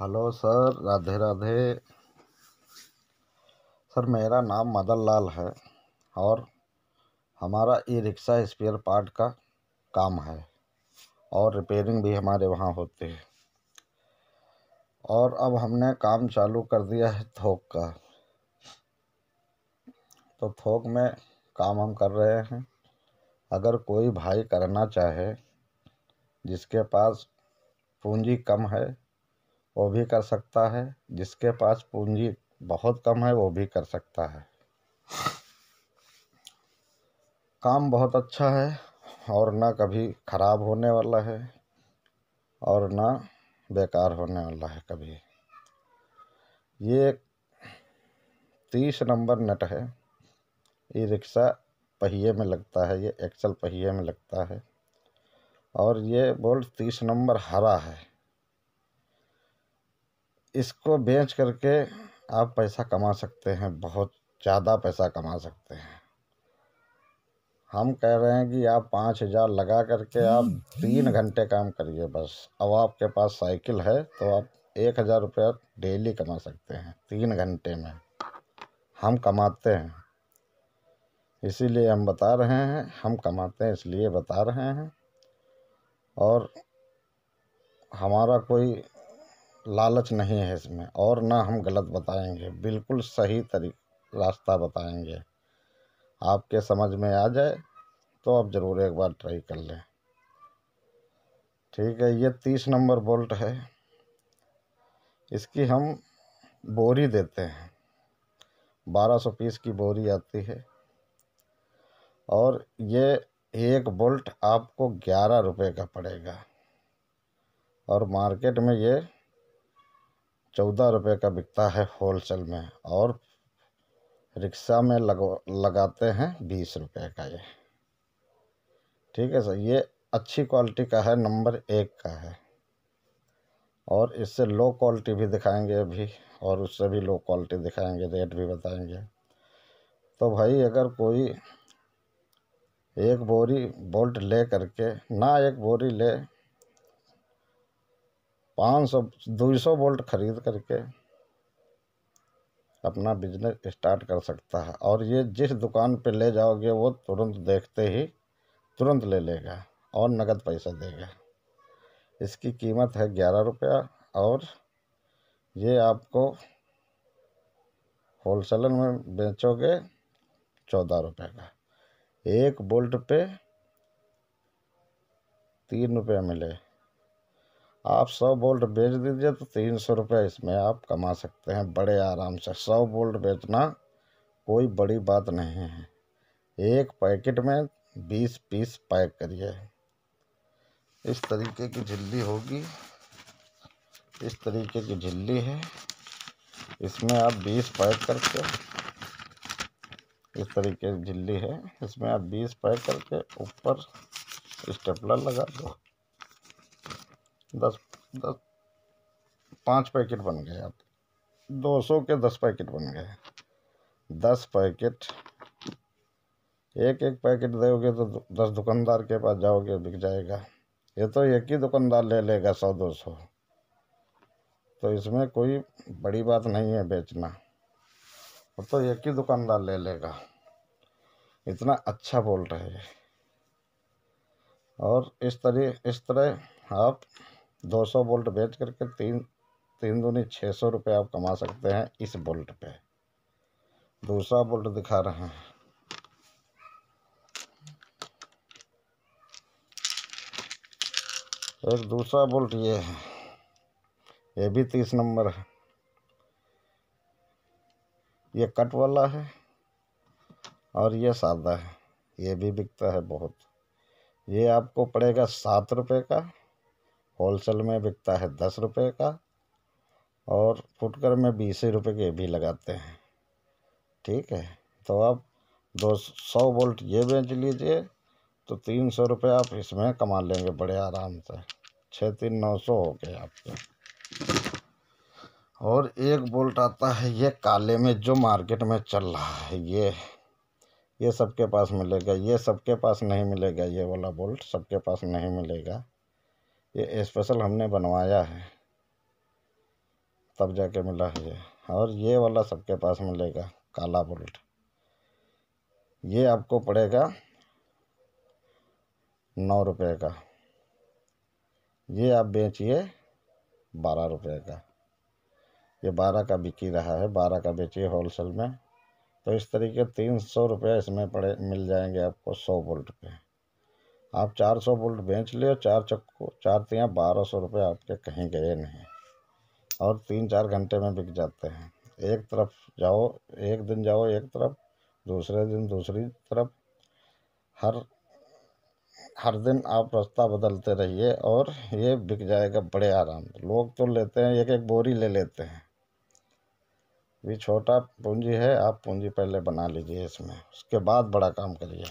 Hello sir, Radhe Radhe. Sir, मेरा नाम मदन लाल है और हमारा ई रिक्शा स्पेयर पार्ट का काम है और रिपेयरिंग भी हमारे वहाँ होती है। और अब हमने काम चालू कर दिया है थोक का। तो थोक में काम हम कर रहे हैं। अगर कोई भाई करना चाहे, जिसके पास पूंजी कम है वो भी कर सकता है। जिसके पास पूंजी बहुत कम है, वो भी कर सकता है। काम बहुत अच्छा है और ना कभी ख़राब होने वाला है और ना बेकार होने वाला है कभी। ये तीस नंबर नट है। ये रिक्शा पहिए में लगता है, ये एक्सल पहिए में लगता है। और ये बोल्ट तीस नंबर हरा है। इसको बेच करके आप पैसा कमा सकते हैं, बहुत ज़्यादा पैसा कमा सकते हैं। हम कह रहे हैं कि आप पाँच हज़ार लगा करके आप तीन घंटे काम करिए बस। अब आपके पास साइकिल है तो आप एक हज़ार रुपया डेली कमा सकते हैं, तीन घंटे में। हम कमाते हैं, इसीलिए हम बता रहे हैं, हम कमाते हैं इसलिए बता रहे हैं। और हमारा कोई लालच नहीं है इसमें, और ना हम गलत बताएँगे, बिल्कुल सही तरी, रास्ता बताएँगे। आपके समझ में आ जाए तो आप ज़रूर एक बार ट्राई कर लें। ठीक है, ये तीस नंबर बोल्ट है। इसकी हम बोरी देते हैं। बारह सौ पीस की बोरी आती है। और ये एक बोल्ट आपको ग्यारह रुपए का पड़ेगा। और मार्केट में ये चौदह रुपये का बिकता है होलसेल में और रिक्शा में लगो, लगाते हैं बीस रुपये का ये। ठीक है सर, ये अच्छी क्वालिटी का है, नंबर एक का है। और इससे लो क्वालिटी भी दिखाएँगे अभी, और उससे भी लो क्वालिटी दिखाएँगे, रेट भी बताएँगे। तो भाई अगर कोई एक बोरी बोल्ट ले करके ना एक बोरी ले पाँच सौ, दो सौ वोल्ट खरीद करके अपना बिज़नेस स्टार्ट कर सकता है। और ये जिस दुकान पे ले जाओगे, वो तुरंत देखते ही तुरंत ले लेगा और नगद पैसा देगा। इसकी कीमत है ग्यारह रुपया और ये आपको होलसेलर में बेचोगे चौदह रुपये का। एक बोल्ट पे तीन रुपये मिले। आप सौ बोल्ट बेच दीजिए तो तीन सौ रुपये इसमें आप कमा सकते हैं, बड़े आराम से। सौ बोल्ट बेचना कोई बड़ी बात नहीं है। एक पैकेट में बीस पीस पैक करिए। इस तरीके की झिल्ली होगी। इस तरीके की झिल्ली है। इसमें आप बीस पैक करके, इस तरीके की झिल्ली है। इसमें आप बीस पैक करके ऊपर स्टेपलर लगा दो। दस दस, पाँच पैकेट बन गए अब। दो सौ के दस पैकेट बन गए। दस पैकेट। एक एक पैकेट दोगे तो दस दुकानदार के पास जाओगे, बिक जाएगा। ये तो एक ही दुकानदार ले लेगा सौ, दो सौ। तो इसमें कोई बड़ी बात नहीं है बेचना। वो तो एक ही दुकानदार ले लेगा। इतना अच्छा बोल रहे हैं। और इस तरह इस तरह आप दो सौ बोल्ट बेच करके तीन तीन दूनी छः सौ रुपये आप कमा सकते हैं इस बोल्ट पे। दूसरा बोल्ट दिखा रहे हैं। एक दूसरा बोल्ट ये है। ये भी तीस नंबर है। ये कट वाला है और ये सादा है। ये भी बिकता है बहुत। ये आपको पड़ेगा सात रुपये का। होलसेल में बिकता है दस रुपये का और फुटकर में बीस ही रुपये के भी लगाते हैं। ठीक है तो आप दो सौ वोल्ट ये बेच लीजिए तो तीन सौ रुपये आप इसमें कमा लेंगे बड़े आराम से। छः तीन नौ सौ हो गए आपके। और एक बोल्ट आता है ये काले में जो मार्केट में चल रहा है, ये ये सबके पास मिलेगा, ये सबके पास नहीं मिलेगा ये वाला बोल्ट, सबके पास नहीं मिलेगा। ये स्पेशल हमने बनवाया है। तब जाके मिला है ये। और ये वाला सबके पास मिलेगा, काला बुलेट ये आपको पड़ेगा नौ रुपये का। ये आप बेचिए बारह रुपये का। ये बारह का बिकी रहा है, बारह का बेचिए होलसेल में। तो इस तरीके तीन सौ रुपये इसमें पड़े, मिल जाएँगे आपको सौ बोल्ट पे। आप चार सौ बोल्ट बेच लियो चार चक्को, चार तियाँ बारह सौ रुपये आपके कहीं गए नहीं। और तीन चार घंटे में बिक जाते हैं। एक तरफ़ जाओ, एक दिन जाओ एक तरफ़, दूसरे दिन दूसरी तरफ़। हर हर दिन आप रास्ता बदलते रहिए और ये बिक जाएगा बड़े आराम से। लोग तो लेते हैं, एक एक बोरी ले लेते हैं। भी छोटा पूंजी है, आप पूंजी पहले बना लीजिए इसमें। उसके बाद बड़ा काम करिए।